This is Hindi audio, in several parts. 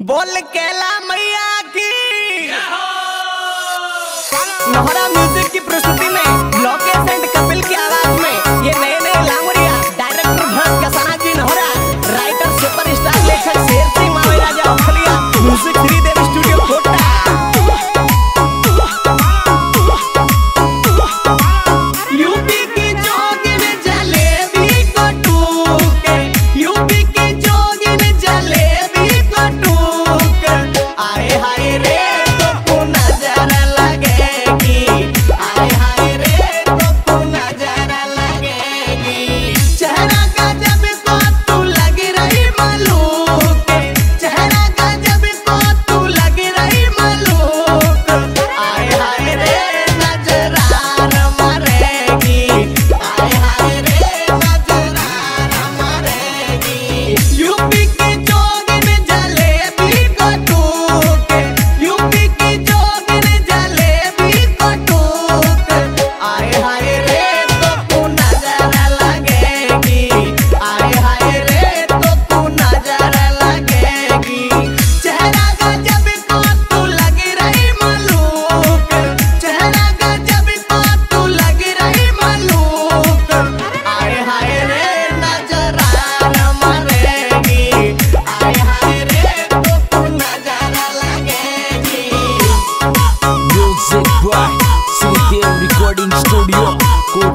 बोल केला मैया की। नोहरा म्यूज़िक की प्रस्तुति में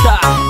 Stop.